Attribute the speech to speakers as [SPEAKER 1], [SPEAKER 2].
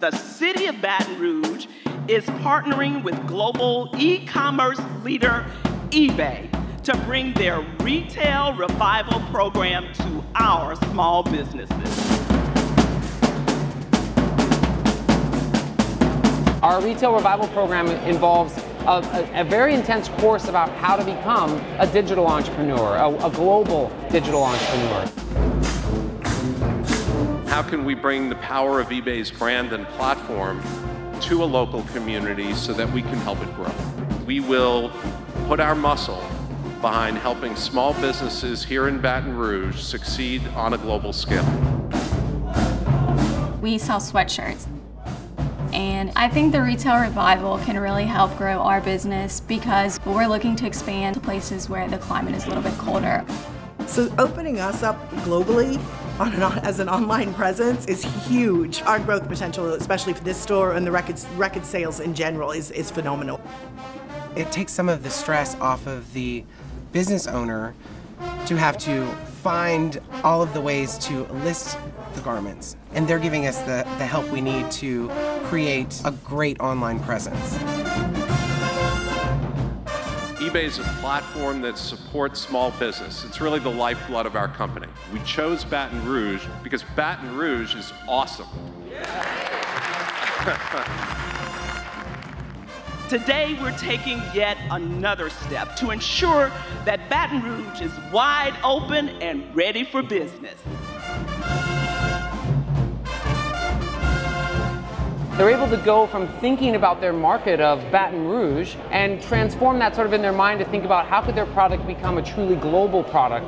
[SPEAKER 1] the City of Baton Rouge is partnering with global e commerce leader eBay to bring their retail revival program to our small businesses.
[SPEAKER 2] Our retail revival program involves a, a, very intense course about how to become a digital entrepreneur, a, a global digital entrepreneur.
[SPEAKER 3] How can we bring the power of eBay's brand and platform to a local community so that we can help it grow? We will put our muscle behind helping small businesses here in Baton Rouge succeed on a global scale.
[SPEAKER 4] We sell sweatshirts. And I think the retail revival can really help grow our business because we're looking to expand to places where the climate is a little bit colder.
[SPEAKER 5] So opening us up globally on an, as an online presence is huge. Our growth potential, especially for this store and the record, record sales in general, is, is phenomenal.
[SPEAKER 6] It takes some of the stress off of the business owner to have to find all of the ways to list the garments. And they're giving us the, the help we need to create a great online presence.
[SPEAKER 3] eBay is a platform that supports small business. It's really the lifeblood of our company. We chose Baton Rouge because Baton Rouge is awesome.
[SPEAKER 1] Today, we're taking yet another step to ensure that Baton Rouge is wide open and ready for business.
[SPEAKER 2] They're able to go from thinking about their market of Baton Rouge and transform that sort of in their mind to think about how could their product become a truly global product.